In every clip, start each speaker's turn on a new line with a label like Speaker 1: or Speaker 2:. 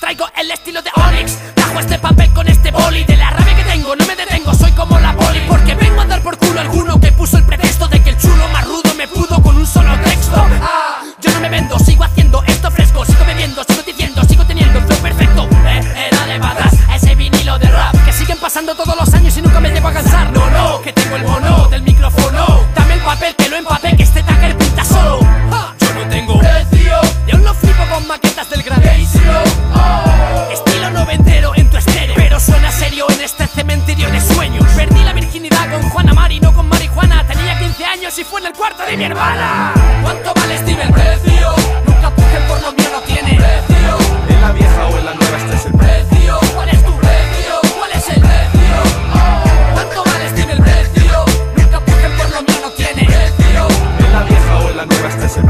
Speaker 1: Traigo el estilo de Onyx Bajo este papel con este boli De la rabia que tengo no me detengo Soy como la poli Porque vengo a dar por culo a alguno Que puso el pretexto de que el chulo más rudo Me pudo con un solo texto. Ah, Yo no me vendo, sigo haciendo Pasando todos los años y nunca me llevo a cansar. No, no, que tengo el mono del micrófono. Dame el papel que lo empapé Que este tagger pinta solo Yo no tengo precio. Yo lo flipo con maquetas del gran Estilo noventero en tu estéreo. Pero suena serio en este cementerio de sueños. Perdí la virginidad con Juana Mari, no con marihuana. Tenía 15 años y fue en el cuarto de mi hermana. ¿Cuánto vale Steve el precio? Nunca pujen por lo mío no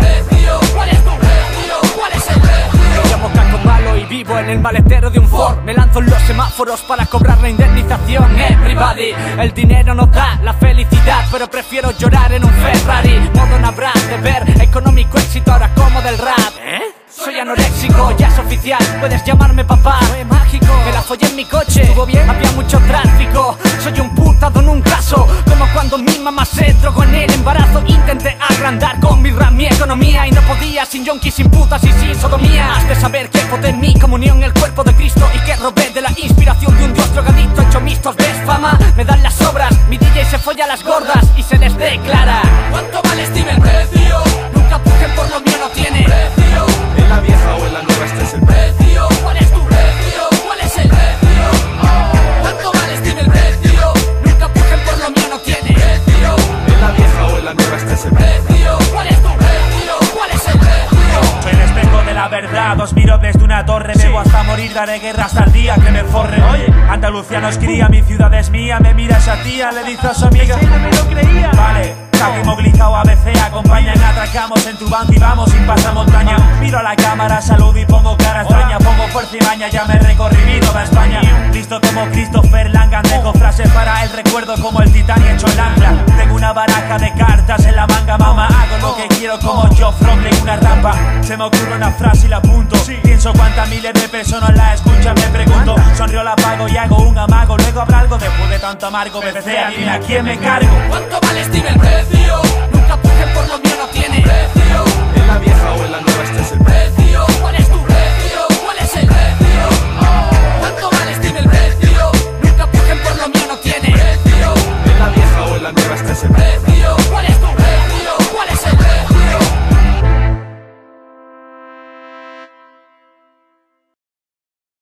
Speaker 1: Precio, ¿cuál es tu precio? ¿Cuál es el precio?
Speaker 2: Me llamo Caco Malo y vivo en el maletero de un Ford. Me lanzo en los semáforos para cobrar la indemnización. Everybody, el dinero no da la felicidad Pero prefiero llorar en un Ferrari. Modo Nabran de ver económico éxito ahora como del rap. Soy anoréxico, ya es oficial, puedes llamarme papá. Fue mágico, me la follé en mi coche. ¿Estuvo bien? Había mucho tráfico. Soy un putado cuando mi mamá se drogó en el embarazo. Intenté agrandar con mi rap mi economía Y no podía sin yonkis, sin putas y sin sodomía. Has de saber que voté en mi comunión el cuerpo de Cristo Y que robé de la inspiración de un dios drogadicto Hecho mixtos, ves fama, me dan las obras Mi DJ se folla las gordas y se les declara.
Speaker 1: ¿Cuánto vale Steve
Speaker 3: la nueva este es el
Speaker 1: precio ¿Cuál es tu precio? ¿Cuál es el precio?
Speaker 4: Soy el espejo de la verdad, os miro desde una torre Bebo hasta morir, daré guerra hasta el día que me forre. Oye, Andalucía nos cría, mi ciudad es mía Me mira esa tía, le dice a su amiga. No me lo creía. Vale, Capi, Moglica o ABC Acompañan, atracamos en tu banco y vamos sin pasamontaña Miro a la cámara, saludo y pongo cara extraña. Pongo fuerza y maña, ya me recorrí mi toda España. Listo como Christopher Langan Dejo frases para el recuerdo como el titán hecho el ancla Tengo una baraja de cartas en la manga, mamá Hago lo que quiero como yo, Frog en una rampa. Se me ocurre una frase y la apunto. Pienso cuántas miles de personas la escuchan, me pregunto. Sonrío, la apago y hago un amago. Luego habrá algo después de tanto amargo. BBC, dime a quién me cargo
Speaker 1: ¿Cuánto vale Steve el precio? Nunca pujen por lo mío no tiene precio